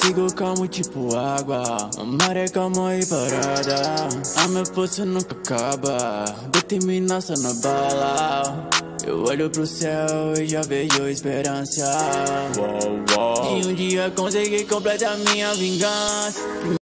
Sigo calmo tipo água, a maré calma e parada. A minha força nunca acaba, determinação na bala. Eu olho pro céu e já vejo esperança. Wow, wow. E um dia consegui completar minha vingança.